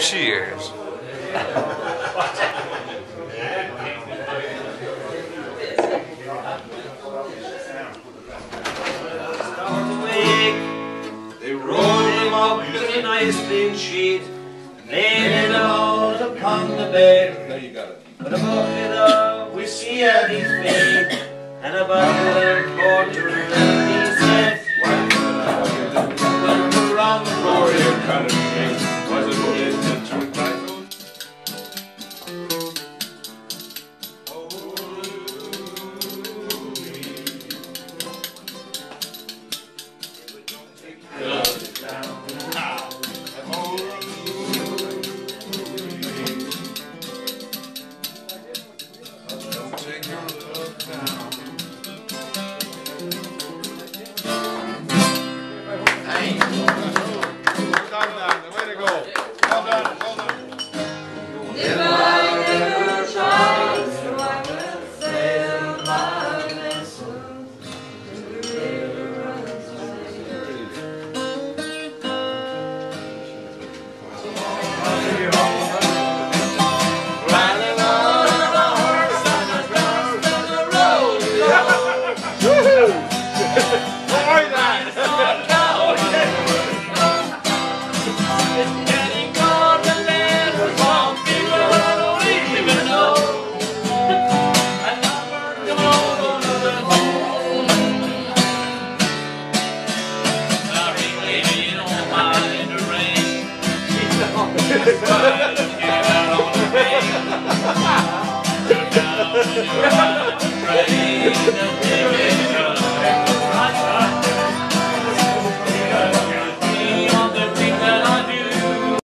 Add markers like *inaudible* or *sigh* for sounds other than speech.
Cheers. they rolled him up in a nice clean sheet, laid it out upon the bed. There you got it. But above it we see at his feet, and above it all, Oh, *laughs* Right